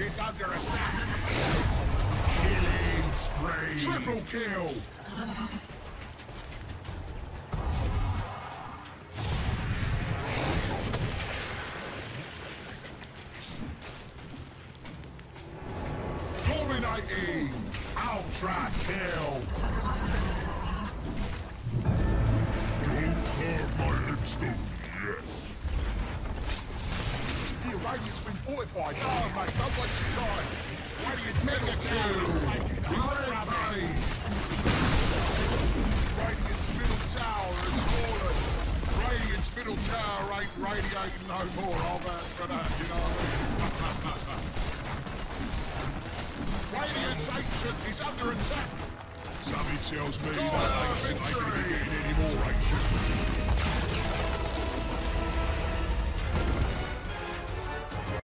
is under attack. Killing spree. Triple kill. Dominating. Ultra kill. Radiant's been fortified. No, mate, don't waste your time. Radiant's middle tower is taken. Rampage. Radiant's middle tower has fallen. Radiant's middle tower ain't radiating no more. I'll vouch for that, you know what I mean? Radiant's ancient is under attack. Something tells me that ancient ain't